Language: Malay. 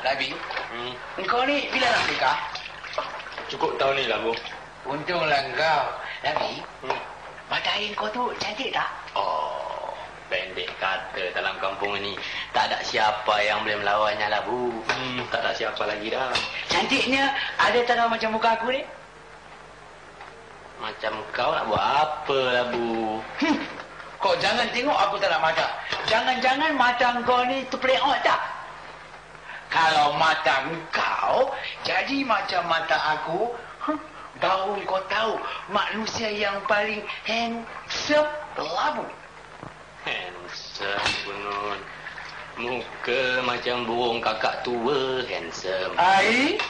Labi, Hmm. engkau ni bila nak nikah? Cukup tahun ni lah, Bu. Untunglah engkau. Labi, Hmm. mata air kau tu cantik tak? Oh, pendek kata dalam kampung ni. Tak ada siapa yang boleh melawannya lah, Bu. Hmm, tak ada siapa lagi dah. Cantiknya ada tanah macam muka aku ni. Macam kau nak buat apa lah, Bu? Hmm. Kau jangan tengok aku tak nak mata. Jangan-jangan mata engkau ni terpeleot tak? Kalau mata engkau jadi macam mata aku, huh, baru kau tahu manusia yang paling handsome labu. Handsome, Bunun. Muka macam burung kakak tua, handsome. Ai,